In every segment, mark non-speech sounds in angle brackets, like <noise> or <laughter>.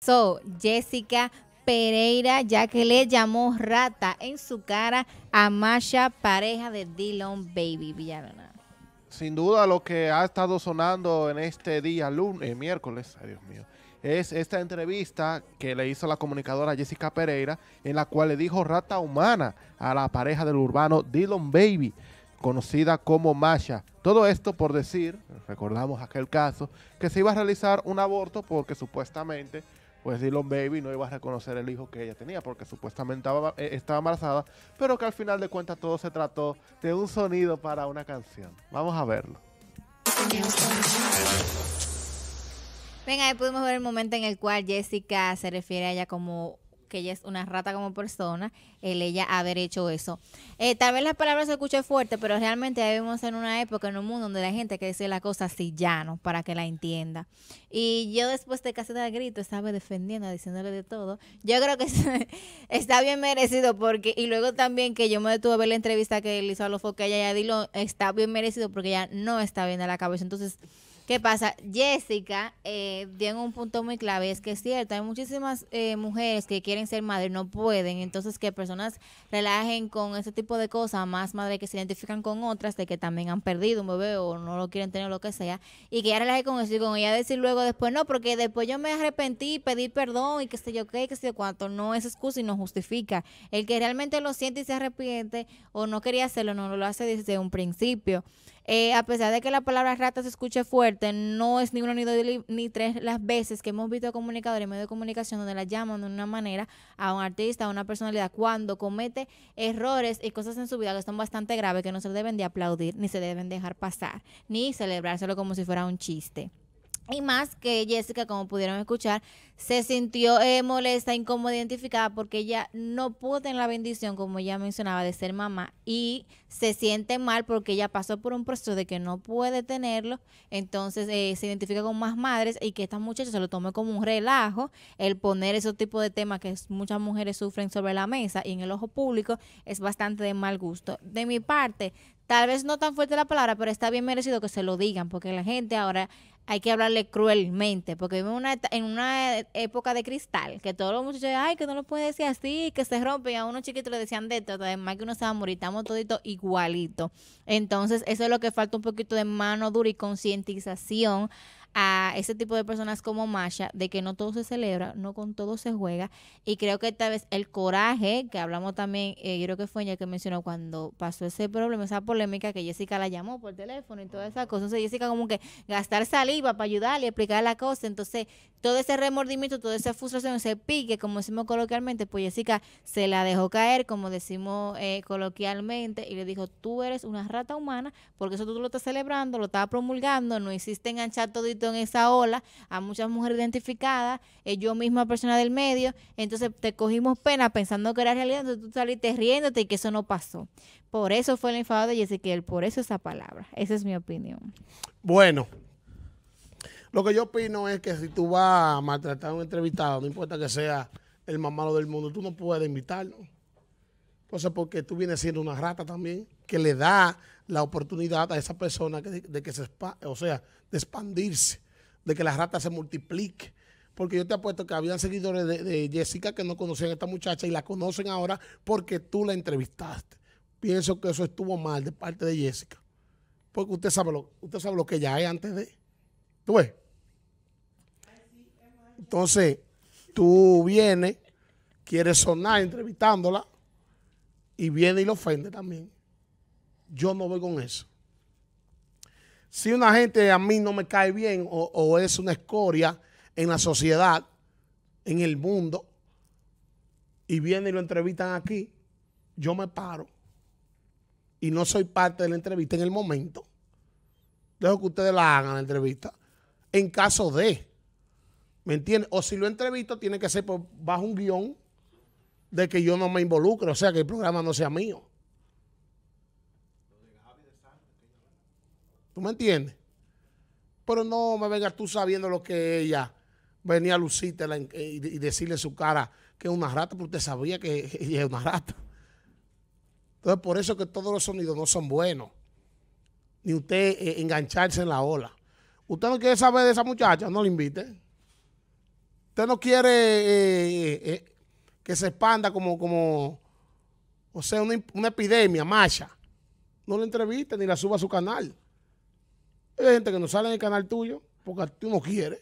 So, Jessica Pereira, ya que le llamó rata en su cara a Masha, pareja de Dylan Baby Villalona. Sin duda lo que ha estado sonando en este día, lunes, eh, miércoles, ay Dios mío, es esta entrevista que le hizo la comunicadora Jessica Pereira, en la cual le dijo rata humana a la pareja del urbano Dylan Baby, conocida como Masha. Todo esto por decir, recordamos aquel caso, que se iba a realizar un aborto porque supuestamente pues Dylan Baby no iba a reconocer el hijo que ella tenía porque supuestamente estaba, eh, estaba, embarazada, pero que al final de cuentas todo se trató de un sonido para una canción. Vamos a verlo. Venga, ahí pudimos ver el momento en el cual Jessica se refiere a ella como que ella es una rata como persona, el ella haber hecho eso. Eh, tal vez las palabras se escuchen fuerte, pero realmente vivimos en una época, en un mundo donde la gente quiere decir la cosa así llano para que la entienda. Y yo después de casi dar grito estaba defendiendo, diciéndole de todo. Yo creo que <laughs> está bien merecido porque, y luego también que yo me detuve a ver la entrevista que le hizo a los que ella ya dijo, está bien merecido porque ella no está bien de la cabeza. Entonces, ¿Qué pasa? Jessica eh, dio un punto muy clave, es que es cierto, hay muchísimas eh, mujeres que quieren ser madres, no pueden, entonces que personas relajen con ese tipo de cosas, más madres que se identifican con otras, de que también han perdido un bebé o no lo quieren tener, lo que sea, y que ya relaje con eso y con ella decir luego después, no, porque después yo me arrepentí, pedí perdón y qué sé yo qué, qué sé yo cuánto, no es excusa y no justifica. El que realmente lo siente y se arrepiente o no quería hacerlo, no lo hace desde un principio. Eh, a pesar de que la palabra rata se escuche fuerte, no es ni uno ni dos ni tres las veces que hemos visto comunicadores en medio de comunicación donde la llaman de una manera a un artista, a una personalidad, cuando comete errores y cosas en su vida que son bastante graves, que no se deben de aplaudir, ni se deben dejar pasar, ni celebrárselo como si fuera un chiste. Y más que Jessica, como pudieron escuchar, se sintió eh, molesta, incómoda, identificada porque ella no pudo tener la bendición, como ella mencionaba, de ser mamá y se siente mal porque ella pasó por un proceso de que no puede tenerlo, entonces eh, se identifica con más madres y que esta muchacha se lo tome como un relajo, el poner esos tipos de temas que muchas mujeres sufren sobre la mesa y en el ojo público es bastante de mal gusto. De mi parte, tal vez no tan fuerte la palabra, pero está bien merecido que se lo digan porque la gente ahora hay que hablarle cruelmente, porque vivimos una, en una época de cristal, que todos los muchachos, ay, que no lo puede decir así, que se rompe, y a unos chiquitos le decían de esto, además que uno se va a estamos toditos igualitos. Entonces, eso es lo que falta un poquito de mano dura y concientización a ese tipo de personas como Masha de que no todo se celebra, no con todo se juega. Y creo que tal vez el coraje, que hablamos también, eh, yo creo que fue ella que mencionó cuando pasó ese problema, esa polémica, que Jessica la llamó por teléfono y toda esa cosa. Entonces Jessica como que gastar saliva para ayudarle, explicar la cosa. Entonces todo ese remordimiento, toda esa frustración, ese pique, como decimos coloquialmente, pues Jessica se la dejó caer, como decimos eh, coloquialmente, y le dijo, tú eres una rata humana, porque eso tú lo estás celebrando, lo estás promulgando, no hiciste enganchar todito en esa ola a muchas mujeres identificadas, eh, yo misma persona del medio, entonces te cogimos pena pensando que era realidad, entonces tú saliste riéndote y que eso no pasó. Por eso fue el enfado de Ezequiel, por eso esa palabra. Esa es mi opinión. Bueno, lo que yo opino es que si tú vas a maltratar a un entrevistado, no importa que sea el más malo del mundo, tú no puedes invitarlo. Entonces, porque tú vienes siendo una rata también, que le da la oportunidad a esa persona de, que se, o sea, de expandirse, de que la rata se multiplique. Porque yo te apuesto que habían seguidores de, Jessica que no conocían a esta muchacha y la conocen ahora porque tú la entrevistaste. Pienso que eso estuvo mal de parte de Jessica. Porque usted sabe lo, usted sabe lo que ella es antes de. ¿Tú ves? Entonces, tú vienes, quieres sonar entrevistándola y viene y lo ofende también. Yo no voy con eso. Si una gente a mí no me cae bien o, es una escoria en la sociedad, en el mundo, y viene y lo entrevistan aquí, yo me paro y no soy parte de la entrevista en el momento. Dejo que ustedes la hagan la entrevista. En caso de, ¿me entienden? O si lo entrevisto, tiene que ser bajo un guion de que yo no me involucre, o sea, que el programa no sea mío. ¿Tú me entiendes? Pero no me vengas tú sabiendo lo que ella venía a lucirte y decirle en su cara que es una rata, porque usted sabía que <laughs> ella es una rata. Entonces, por eso que todos los sonidos no son buenos. Ni usted eh, engancharse en la ola. Usted no quiere saber de esa muchacha, no la invite. usted no quiere eh, eh, que se expanda como, como o sea, una, una epidemia, marcha. No la entreviste ni la suba a su canal. Hay gente que no sale en el canal tuyo porque tú no quieres.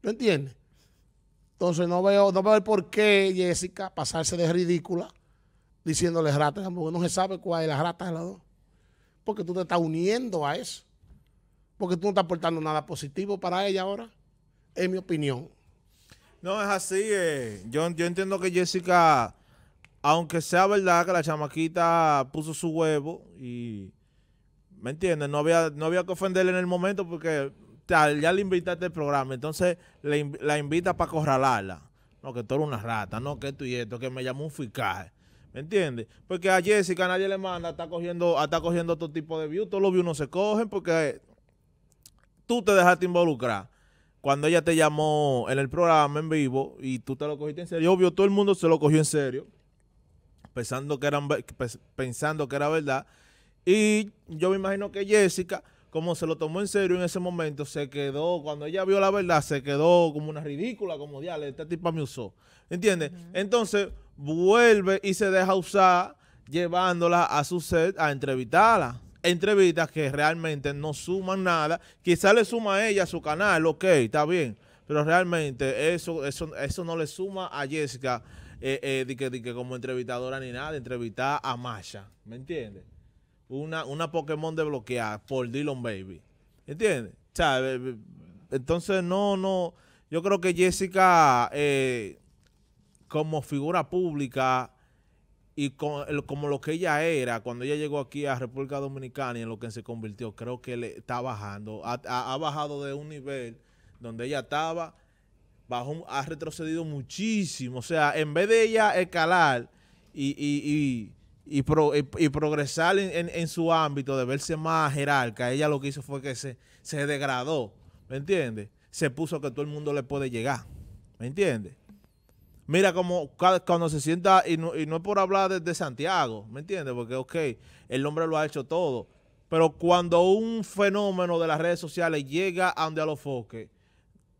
¿Me entiendes? Entonces no veo, no veo el por qué Jessica pasarse de ridícula diciéndole rata, porque no se sabe cuál es la rata de las dos. Porque tú te estás uniendo a eso. Porque tú no estás aportando nada positivo para ella ahora. Es mi opinión. No, es así. eh. Yo, yo entiendo que Jessica, aunque sea verdad que la chamaquita puso su huevo y, ¿me entiendes? No había, no había que ofenderle en el momento porque ya, ya le invitaste al programa. Entonces le la invita para acorralarla. No, que tú eres una rata, no, que esto y esto, que me llamó un fiscal. ¿Me entiendes? Porque a Jessica nadie le manda, está cogiendo, está cogiendo todo tipo de views. Todos los views no se cogen porque tú te dejaste involucrar cuando ella te llamó en el programa en vivo y tú te lo cogiste en serio. Obvio, todo el mundo se lo cogió en serio, pensando que, eran, pensando que era verdad. Y yo me imagino que Jessica, como se lo tomó en serio en ese momento, se quedó, cuando ella vio la verdad, se quedó como una ridícula, como diale, esta tipa me usó. ¿Entiendes? Entonces, vuelve y se deja usar llevándola a su set a entrevistarla. Entrevistas que realmente no suman nada. Quizá le suma a ella su canal, ok, está bien. Pero realmente eso, eso, eso no le suma a Jessica eh, eh, que, que como entrevistadora ni nada, entrevistar a Masha. ¿Me entiendes? Una, una Pokémon desbloqueada por Dylan Baby. ¿Entiendes? O eh, eh, entonces no, no. Yo creo que Jessica, como figura pública y con el- como lo que ella era cuando ella llegó aquí a República Dominicana y en lo que se convirtió, creo que le está bajando. Ha, bajado de un nivel donde ella estaba, bajó, ha retrocedido muchísimo. O sea, en vez de ella escalar y, y, y, y pro- y- y progresar en, en- en su ámbito de verse más jerarca, ella lo que hizo fue que se, se degradó. ¿Me entiendes? Se puso que todo el mundo le puede llegar. ¿Me entiendes? Mira como cuando se sienta, y no, y no es por hablar de, de Santiago, ¿me entiendes? Porque, ok, el hombre lo ha hecho todo. Pero cuando un fenómeno de las redes sociales llega a donde a los foques,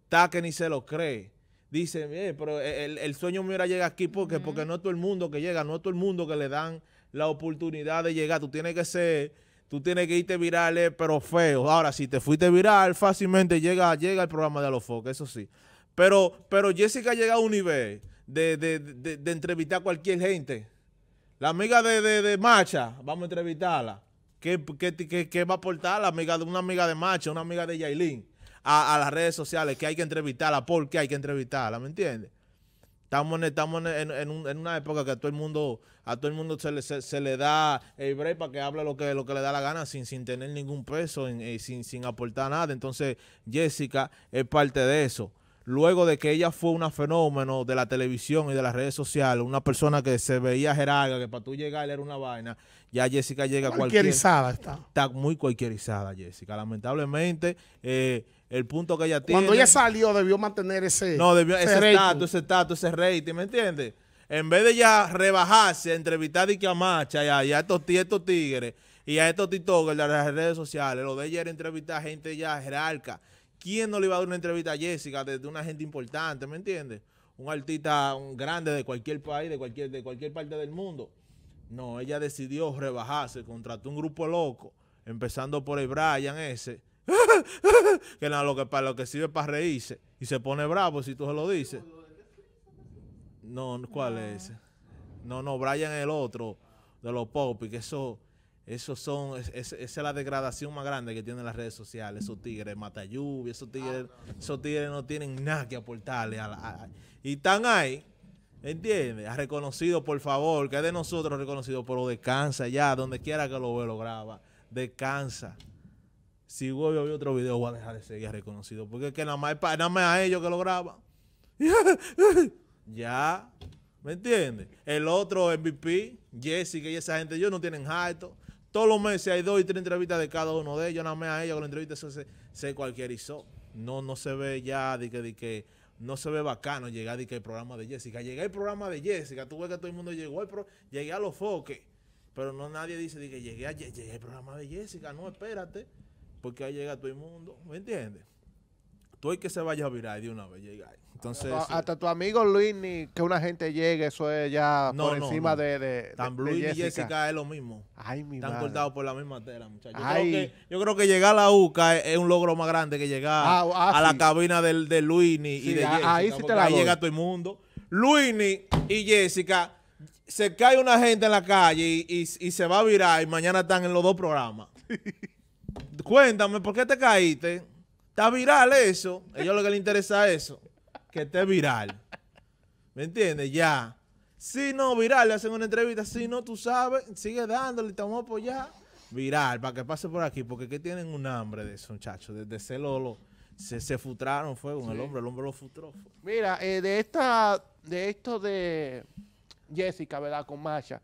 está que ni se lo cree. Dice, "Eh, pero el, el sueño mío era llegar aquí porque, porque no es todo el mundo que llega, no es todo el mundo que le dan la oportunidad de llegar. Tú tienes que ser, tú tienes que irte viral, eh, pero feo. Ahora, si te fuiste viral, fácilmente llega, llega el programa de a los foques, eso sí. Pero, pero Jessica llega a un nivel de, de, de- de entrevistar a cualquier gente. La amiga de, de, Macha, vamos a entrevistarla. ¿Qué, qué, qué- qué va a aportar la amiga de una amiga de Macha, una amiga de Yailin a, a las redes sociales? Que hay que entrevistarla, ¿por qué hay que entrevistarla? ¿Me entiendes? Estamos, en, estamos en, en un- en una época que a todo el mundo, a todo el mundo se le, se, se le da el break para que hable lo que, lo que le da la gana sin, sin tener ningún peso, eh, sin, sin aportar nada. Entonces, Jessica es parte de eso. Luego de que ella fue una fenómeno de la televisión y de las redes sociales, una persona que se veía jerarca, que para tú llegar era una vaina, ya Jessica llega a cualquier Cualquierizada está. está muy cualquierizada, Jessica. Lamentablemente, eh, el punto que ella tiene. Cuando ella salió debió mantener ese No, debió, ese ese estatus, ese estatus, ese rating, ¿me entiendes? En vez de ya rebajarse, entrevistar a que a Macha y a, y a estos, y estos tigres y a estos tiktokers de las redes sociales, lo de ella era entrevistar gente ya jerarca. ¿Quién no le iba a dar una entrevista a Jessica de, de una gente importante, ¿me entiendes? Un artista un grande de cualquier país, de cualquier, de cualquier parte del mundo. No, ella decidió rebajarse, contrató un grupo loco, empezando por el Brian ese, <laughs> que no, lo que para lo que sirve para reírse y se pone bravo si tú se lo dices. No, ¿cuál es ese? No, no, Brian es el otro de los pop, que eso, esos son, es- es- esa es la degradación más grande que tienen las redes sociales, esos tigres, mata lluvia, esos tigres, esos tigres no tienen nada que aportarle y están ahí, ¿entiendes? Ha reconocido, por favor, que es de nosotros reconocido, pero descansa ya, donde quiera que lo ve, lo graba, descansa. Si vuelve a ver otro video, voy a dejar de seguir reconocido, porque es que nada más, nada más a ellos que lo graban. <laughs> Ya, ¿me entiendes? El otro MVP, Jessica y esa gente, ellos no tienen harto. Todos los meses hay dos y tres entrevistas de cada uno de ellos, nada más a ellos que la entrevista se, se, se cualquierizó. No, no se ve ya de que, de que no se ve bacano llegar de que el programa de Jessica. Llegué al programa de Jessica, tú ves que todo el mundo llegó, pro- llegué a los foques. Pero no nadie dice de que llegué, a, llegué al programa de Jessica. No, espérate, porque ahí llega todo el mundo, ¿me entiendes? Tú hay que se vaya a virar de una vez. llega. Entonces, Hasta tu amigo Luis, ni que una gente llegue, eso es ya No, por no, encima no. de, de, tan de- Blue de y Jessica es lo mismo. Ay, mi Están madre. cortados por la misma tela, muchachos. Yo, creo que, yo creo que llegar a la UCA es, es un logro más grande que llegar Ah, ah, a la cabina del, de Luini Sí, y de a- Jessica. ahí sí te la ahí doy. llega todo el mundo. Luini y Jessica, se cae una gente en la calle y, y- y se va a virar y mañana están en los dos programas. <laughs> Cuéntame, ¿por qué te caíste? Está viral eso. A ellos lo que les interesa es eso. Que esté viral. ¿Me entiendes? Ya. Si no, viral, le hacen una entrevista. Si no, tú sabes, sigue dándole, te vamos a apoyar. Viral, para que pase por aquí, porque que tienen un hambre de esos muchachos. Desde ese lolo, se, se futraron, fue con el hombre, el hombre lo futró. fue. Mira, eh, de esta, de esto de Jessica, ¿verdad? Con Masha.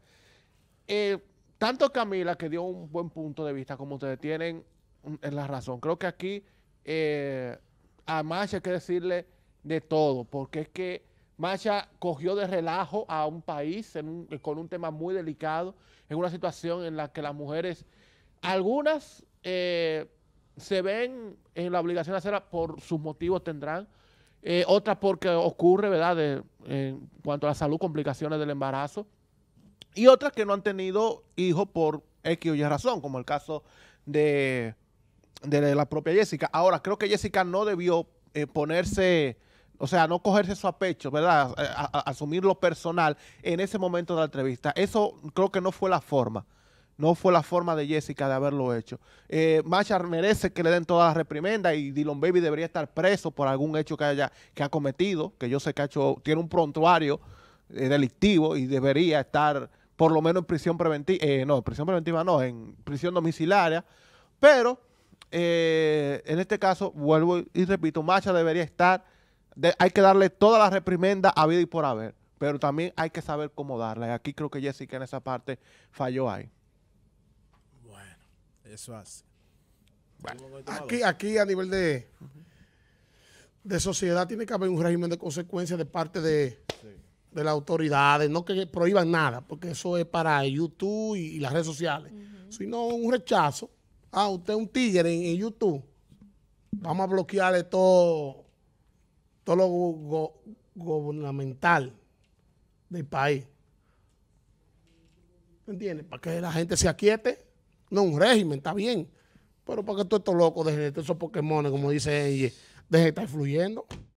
eh, tanto Camila, que dio un buen punto de vista, como ustedes tienen un- en la razón. Creo que aquí eh, a Masha hay que decirle de todo, porque es que Masha cogió de relajo a un país con un tema muy delicado, en una situación en la que las mujeres, algunas eh, se ven en la obligación de hacerla por sus motivos tendrán, eh, otras porque ocurre, ¿verdad?, en cuanto a la salud, complicaciones del embarazo, y otras que no han tenido hijos por X o Y razón, como el caso de, de la propia Jessica. Ahora, creo que Jessica no debió eh, ponerse, o sea, no cogerse eso a pecho, ¿verdad? A- a- a- asumir lo personal en ese momento de la entrevista. Eso creo que no fue la forma. No fue la forma de Jessica de haberlo hecho. Eh, Masha merece que le den todas las reprimendas y Dylan Baby debería estar preso por algún hecho que haya que ha cometido, que yo sé que ha hecho, tiene un prontuario eh, delictivo y debería estar por lo menos en prisión preventiva, no, en prisión preventiva no, en prisión domiciliaria, pero eh, en este caso, vuelvo y repito, Masha debería estar, de- hay que darle toda la reprimenda a vida y por haber, pero también hay que saber cómo darla. Y aquí creo que Jessica en esa parte falló ahí. Bueno, eso hace. Aquí, aquí a nivel de, de sociedad tiene que haber un régimen de consecuencias de parte de, de las autoridades, no que prohíban nada, porque eso es para YouTube y, y las redes sociales, sino un rechazo. Ah, usted es un tigre en, YouTube. Vamos a bloquearle todo, todo lo gubernamental del país. ¿Me entiendes? Para que la gente se aquiete. No, un régimen, está bien. Pero para que todos estos locos dejen de esos Pokémon, como dice ella, dejen de estar fluyendo.